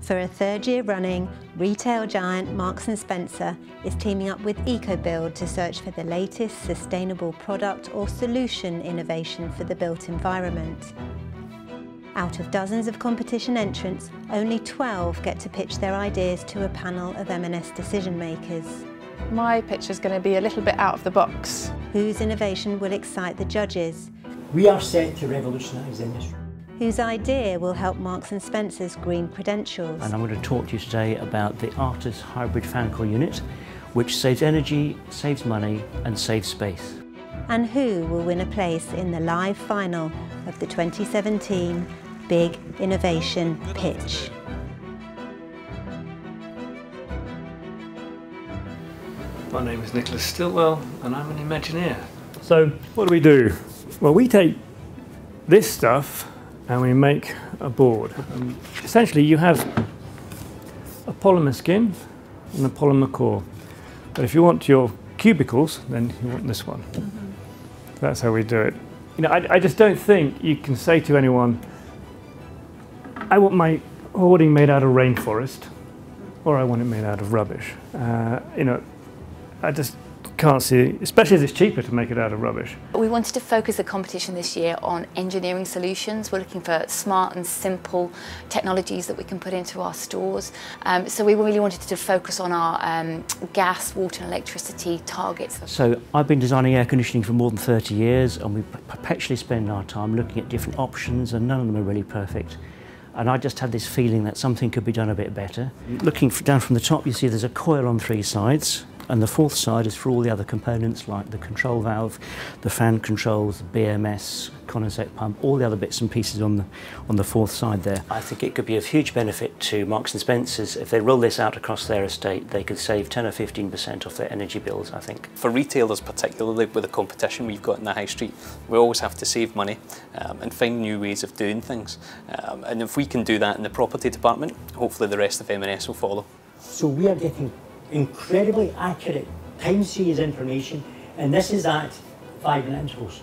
For a third year running, retail giant Marks & Spencer is teaming up with EcoBuild to search for the latest sustainable product or solution innovation for the built environment. Out of dozens of competition entrants, only 12 get to pitch their ideas to a panel of M&S decision makers. My pitch is going to be a little bit out of the box. Whose innovation will excite the judges? We are set to revolutionise the industry. Whose idea will help Marks & Spencer's green credentials? And I'm going to talk to you today about the Arup's Hybrid Fan Coil Unit, which saves energy, saves money and saves space. And who will win a place in the live final of the 2017 big innovation pitch. My name is Nicholas Stillwell and I'm an Imagineer. So what do we do? Well, we take this stuff and we make a board. Essentially, you have a polymer skin and a polymer core. But if you want your cubicles, then you want this one. Mm -hmm. That's how we do it. You know, I, I just don't think you can say to anyone, I want my hoarding made out of rainforest, or I want it made out of rubbish. Uh, you know, I just can't see, especially as it's cheaper to make it out of rubbish. We wanted to focus the competition this year on engineering solutions. We're looking for smart and simple technologies that we can put into our stores. Um, so we really wanted to focus on our um, gas, water and electricity targets. So I've been designing air conditioning for more than 30 years and we perpetually spend our time looking at different options and none of them are really perfect. and I just had this feeling that something could be done a bit better. Looking down from the top, you see there's a coil on three sides, and the fourth side is for all the other components like the control valve, the fan controls, the BMS, condensate pump, all the other bits and pieces on the on the fourth side there. I think it could be of huge benefit to Marks and Spencers if they roll this out across their estate. They could save 10 or 15% off their energy bills, I think. For retailers, particularly with the competition we've got in the high street, we always have to save money um, and find new ways of doing things. Um, and if we can do that in the property department, hopefully the rest of M&S will follow. So we are getting incredibly accurate time series information, and this is at five minute intervals.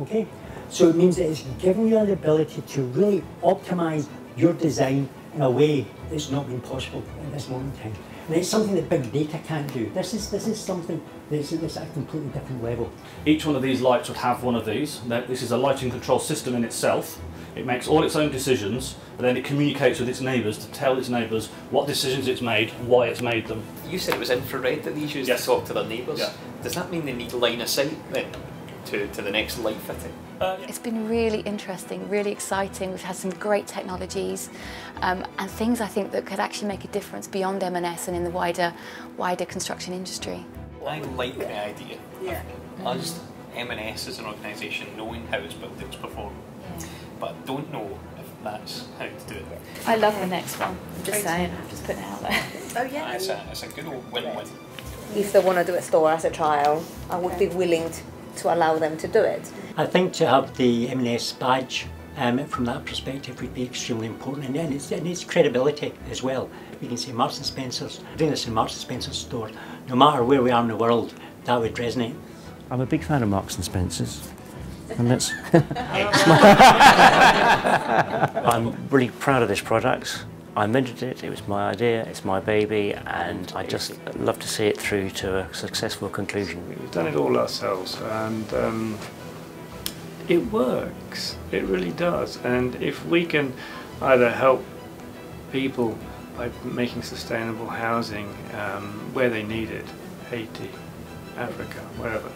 Okay? So it means that it's giving you the ability to really optimize your design in a way that's not been possible at this moment in time. And it's something that big data can't do. This is this is something that's, that's at a completely different level. Each one of these lights would have one of these. This is a lighting control system in itself. It makes all its own decisions, but then it communicates with its neighbours to tell its neighbours what decisions it's made, why it's made them. You said it was infrared that these use yes. to talk to their neighbours. Yeah. Does that mean they need line of sight then to, to the next light fitting? Uh, yeah. It's been really interesting, really exciting. We've had some great technologies um, and things I think that could actually make a difference beyond M&S and in the wider, wider construction industry. I like the idea yeah. of us, M&S as an organisation, knowing how its buildings perform but don't know if that's how to do it. I love the next one. I'm just saying, I'm just putting it out there. Oh yeah. It's a, it's a good old win-win. If they want to do a store as a trial, I would be willing to, to allow them to do it. I think to have the M&S badge um, from that perspective would be extremely important and, and, it's, and its credibility as well. We can say Marks and Spencer's, doing this in Marks and Spencer's store, no matter where we are in the world, that would resonate. I'm a big fan of Marks and Spencer's and that's I'm really proud of this product. I invented it, it was my idea, it's my baby, and I just love to see it through to a successful conclusion. We've done it all ourselves, and um, it works. It really does. And if we can either help people by making sustainable housing um, where they need it, Haiti, Africa, wherever,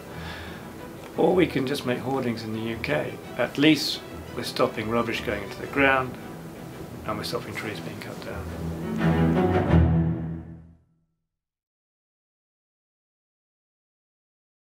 or we can just make hoardings in the UK. At least we're stopping rubbish going into the ground and myself in trees being cut down.